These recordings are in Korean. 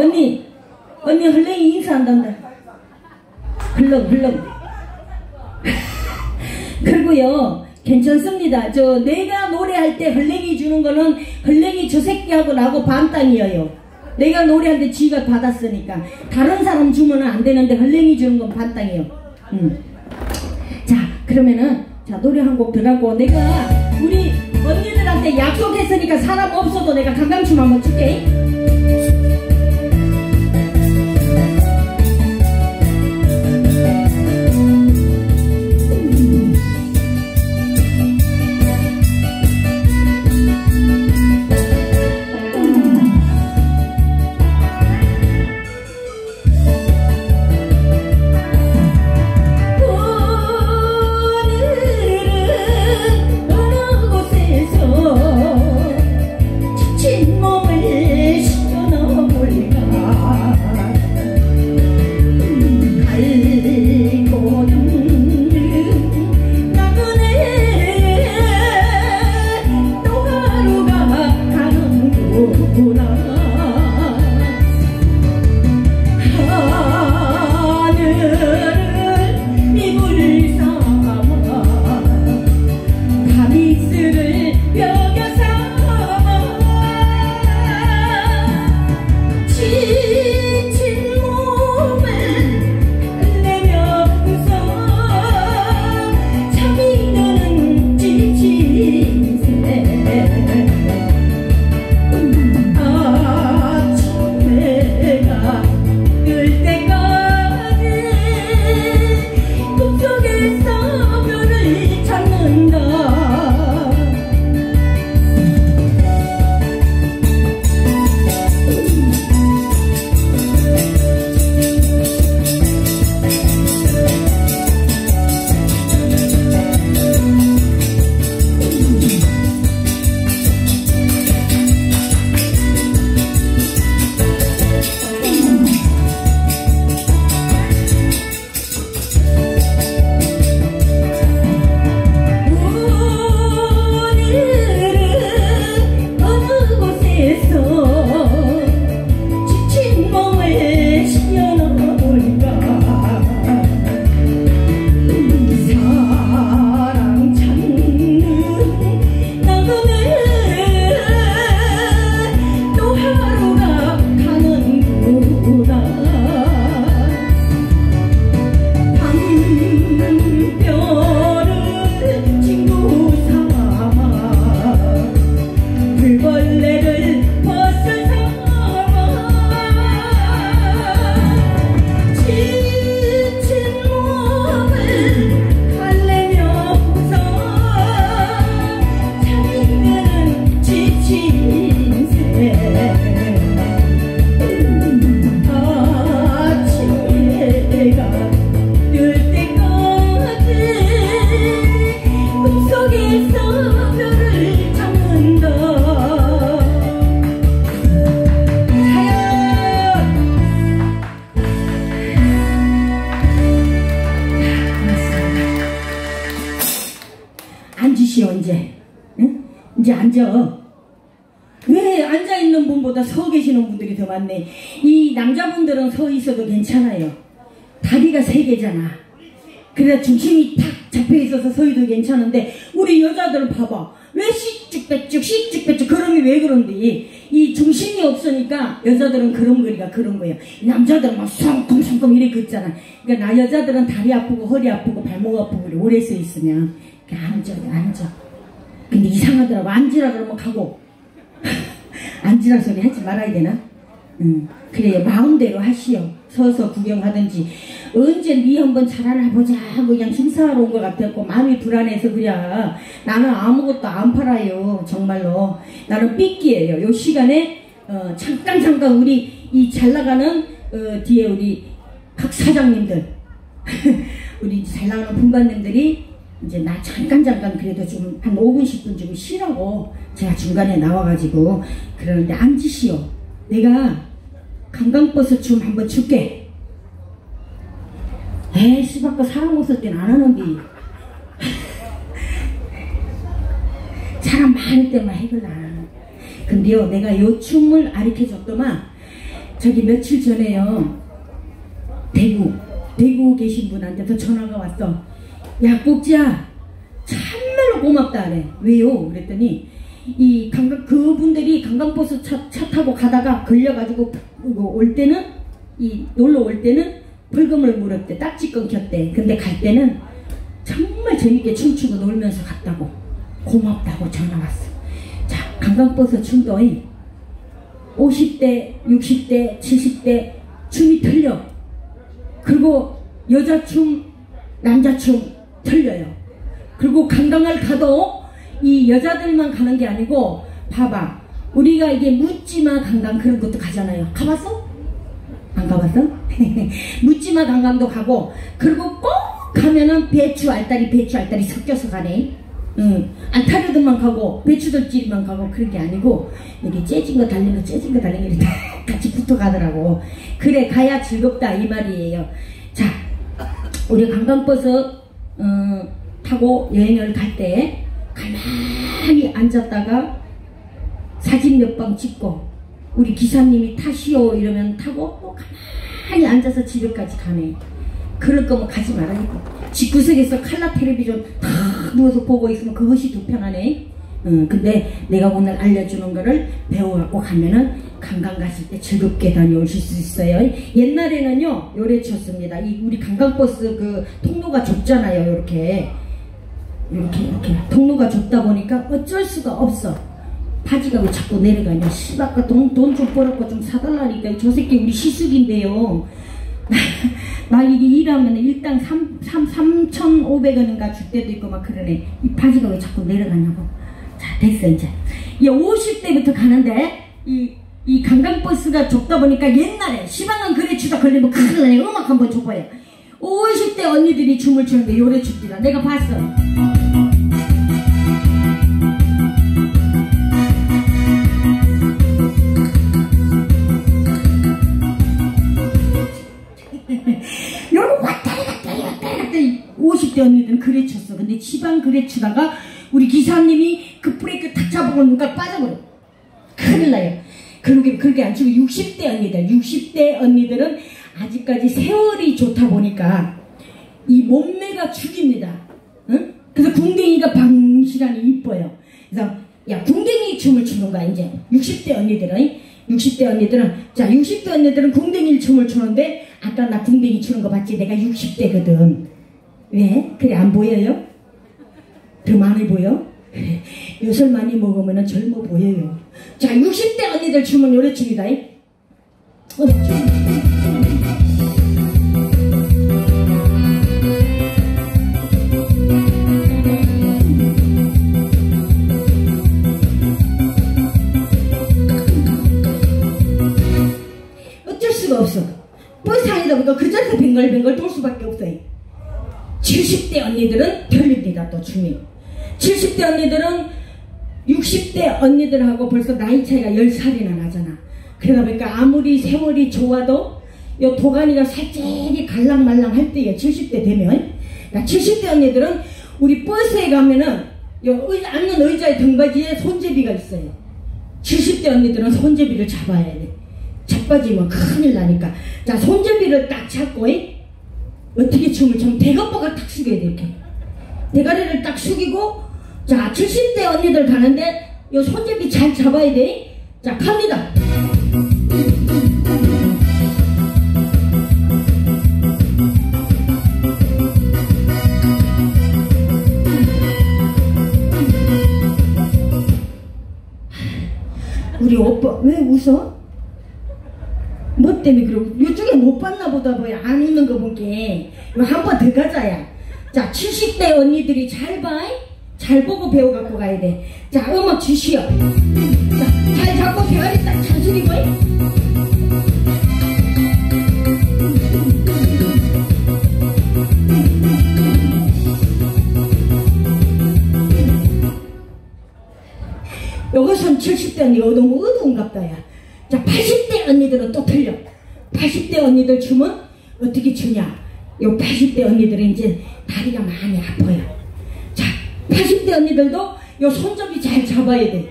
언니, 언니 헐랭이 인사한단다. 흘렁, 흘렁. 그리고요, 괜찮습니다. 저, 내가 노래할 때 헐랭이 주는 거는 헐랭이 저 새끼하고 나하고 반땅이에요. 내가 노래할 때 지가 받았으니까. 다른 사람 주면 안 되는데 헐랭이 주는 건 반땅이에요. 음. 자, 그러면은, 자, 노래 한 곡 들어가고 내가 우리 언니들한테 약속했으니까 사람 없어도 내가 강강춤 한번 줄게. 앉아 왜 앉아있는 분보다 서 계시는 분들이 더 많네. 이 남자분들은 서 있어도 괜찮아요. 다리가 세 개잖아. 그래서 중심이 탁 잡혀 있어서 서 있어도 괜찮은데, 우리 여자들은 봐봐. 왜 씩쭉빼쭉, 씩쭉빼쭉, 그럼이 왜 그런데, 이 중심이 없으니까 여자들은 그런 거리가 그런 거예요. 이 남자들은 막 성큼성큼 이렇게 긋잖아. 그러니까 나 여자들은 다리 아프고 허리 아프고 발목 아프고 오래 서 있으면, 앉아, 앉아. 근데 이상하더라고. 앉으라 그러면 가고, 앉으라 소리 하지 말아야 되나? 응. 그래요. 마음대로 하시오. 서서 구경하든지. 언제 니 한번 잘 알아보자 하고 그냥 심사하러 온 것 같았고 마음이 불안해서 그래. 나는 아무것도 안 팔아요. 정말로. 나는 삐끼예요. 요 시간에 어, 잠깐 잠깐 우리 이 잘 나가는 어, 뒤에 우리 각 사장님들 우리 잘 나가는 분관님들이 이제 나 잠깐 잠깐 그래도 좀한 5분 10분 좀 쉬라고 제가 중간에 나와가지고 그러는데 앉으시오. 내가 강강버섯 춤 한번 줄게. 에이 씨발까 사람 없을 땐 안 하는데 사람 많을 때만 해걸라 근데요 내가 요 춤을 가르쳐 줬더만 저기 며칠 전에요. 대구, 대구 계신 분한테도 전화가 왔어. 야, 꼭지야. 참말로 고맙다. 그래. 왜요? 그랬더니, 이 관광, 그분들이 관광버스 차, 차 타고 가다가 걸려가지고 올 때는, 이 놀러 올 때는 벌금을 물었대. 딱지 끊겼대. 근데 갈 때는 정말 재밌게 춤추고 놀면서 갔다고. 고맙다고 전화 왔어. 자, 관광버스 춤도 50대, 60대, 70대 춤이 틀려. 그리고 여자 춤, 남자 춤 틀려요. 그리고 관광을 가도 이 여자들만 가는 게 아니고 봐봐. 우리가 이게 묻지마 관광 그런 것도 가잖아요. 가봤어? 안 가봤어? 묻지마 관광도 가고 그리고 꼭 가면은 배추 알다리 배추 알다리 섞여서 가네. 응. 안타르드만 가고 배추들끼리만 가고 그런 게 아니고 여기 째진 거 달린 거 째진 거 달린 거다 같이 붙어 가더라고 그래 가야 즐겁다 이 말이에요 자 우리 관광버스 어, 타고 여행을 갈 때 가만히 앉았다가 사진 몇 방 찍고 우리 기사님이 타시오 이러면 타고 또 가만히 앉아서 집에까지 가네 그럴 거면 가지 말아야고 집구석에서 칼라 텔레비전 다 누워서 보고 있으면 그것이 더 편하네. 어, 근데 내가 오늘 알려주는 거를 배워갖고 가면은 관광 갔을 때 즐겁게 다녀오실 수 있어요. 옛날에는요, 요래 쳤습니다. 이 우리 관광버스 그 통로가 좁잖아요, 이렇게. 이렇게, 이렇게. 통로가 좁다 보니까 어쩔 수가 없어. 바지가 왜 자꾸 내려가냐. 씨발까 돈, 돈좀 벌었고 좀 사달라니까. 저 새끼 우리 시숙인데요. 나 이게 일하면 일당 3, 3, 3,500원인가 줄 때도 있고 막 그러네. 이 바지가 왜 자꾸 내려가냐고. 자, 됐어, 이제. 이 50대부터 가는데, 이, 이 관광버스가 좁다 보니까 옛날에 시방은 그래 추다 걸리면 큰일 나네. 음악 한번 줘봐요. 50대 언니들이 춤을 추는데 요래 춥디라. 내가 봤어. 여러분 왔다리 갔다리 갔다리 50대 언니들은 그래 쳤어. 근데 지방 그래 치다가 우리 기사님이 그 브레이크 탁 누가 빠져버려. 큰일 나요. 그렇게, 그렇게 안 치고 60대 언니들, 60대 언니들은 아직까지 세월이 좋다 보니까 이 몸매가 죽입니다. 응? 그래서 궁뎅이가 방실하니 이뻐요. 그래서 야 궁뎅이 춤을 추는 거야 이제 60대 언니들은 60대 언니들은 자 60대 언니들은 궁뎅이 춤을 추는데 아까 나 궁뎅이 추는 거 봤지 내가 60대거든 왜? 그래 안 보여요? 더 많이 보여? 요술 많이 먹으면 젊어 보여요. 자 60대 언니들 춤은 요래 춤이다. 어, 어쩔 수가 없어. 안이다 보니까 그 자리에서 뱅글뱅글 돌 수밖에 없어요 70대 언니들은 별립니다 또 춤이 70대 언니들은 60대 언니들하고 벌써 나이 차이가 10살이나 나잖아. 그러다 보니까 아무리 세월이 좋아도 요 도가니가 살짝이 갈랑말랑 할 때에 70대 되면 70대 언니들은 우리 버스에 가면은 요 의, 앉는 의자의 등받이에 손제비가 있어요. 70대 언니들은 손제비를 잡아야 돼. 자빠지면 큰일 나니까. 자 손제비를 딱 잡고 이? 어떻게 춤을 춰? 대가빠가 딱 숙여야 돼 이렇게. 대가리를 딱 숙이고 자 70대 언니들 가는데 요 손잡이 잘 잡아야 돼 자 갑니다. 우리 오빠 왜 웃어? 뭐 때문에 그러고? 이쪽에 못 봤나 보다 뭐야. 안 있는 거 보게. 한 번 더 가자야. 자 70대 언니들이 잘 봐. 잘 보고 배워 갖고 가야 돼. 자 음악 주시오. 자, 잘 잡고 딱잘 숙이고 요것은 70대 언니가 너무 어두운갑다 야. 자 80대 언니들은 또 틀려. 80대 언니들 춤은 어떻게 추냐. 요 80대 언니들은 이제 다리가 많이 아파요. 자 80대 언니들도 요 손잡이 잘 잡아야 돼.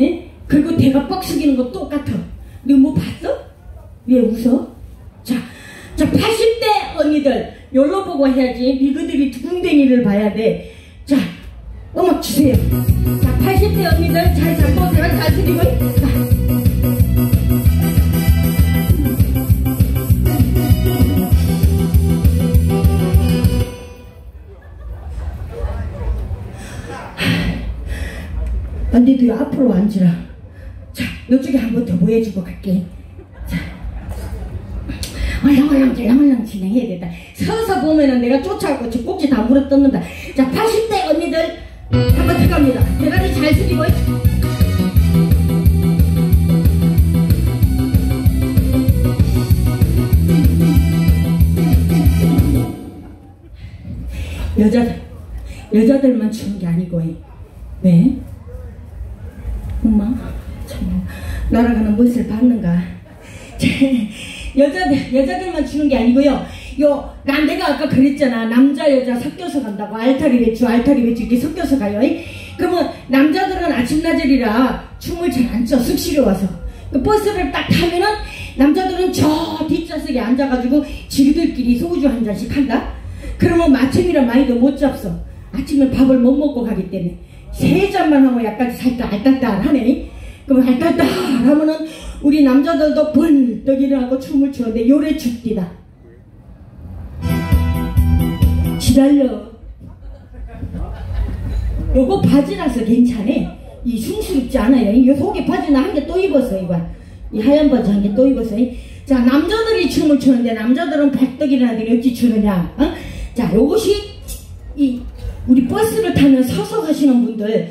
예? 그리고 대가 뻑 숙이는 거 똑같아. 너 뭐 봤어? 왜 웃어? 자, 자 80대 언니들 열로 보고 해야지 미그들이 둥댕이를 봐야 돼. 자, 음악 주세요. 자, 80대 언니들 잘 잡고 제가 잘 드리고 자. 언니도 앞으로 앉으라. 자, 이쪽에 한 번 더 보여주고 갈게. 자. 얼렁얼렁 들렁얼렁 진행해야 된다. 서서 보면은 내가 쫓아가고 저 꼭지 다 물어 뜯는다. 자, 80대 언니들 한번 들어갑니다. 대가리 잘 숙이고. 여자들, 여자들만 추는 게 아니고, 왜? 엄마, 참, 날아가는 멋을 봤는가? 여자들, 여자들만 주는 게 아니고요. 요, 난 내가 아까 그랬잖아. 남자, 여자 섞여서 간다고. 알타리 배추, 알타리 배추 이렇게 섞여서 가요. 그러면 남자들은 아침나절이라 춤을 잘 안 춰. 숙실에 와서. 그 버스를 딱 타면은 남자들은 저 뒷좌석에 앉아가지고 지그들끼리 소주 한 잔씩 한다? 그러면 마침이라 많이도 못 잡서. 아침에 밥을 못 먹고 가기 때문에. 세 잔만 하고 약간 살짝 알딸딸하네. 그럼 알딸딸 하면은 우리 남자들도 벌떡 일어나고 춤을 추는데 요래 춥디다. 기다려. 요거 바지라서 괜찮네. 이 숭스럽지 않아요. 이 속에 바지나 한 개 또 입었어, 이거. 이 하얀 바지 한 개 또 입었어. 자, 남자들이 춤을 추는데 남자들은 벌떡 일어나더니 어찌 추느냐. 어? 자, 요것이 이 우리 버스를 타면 서서 가시는 분들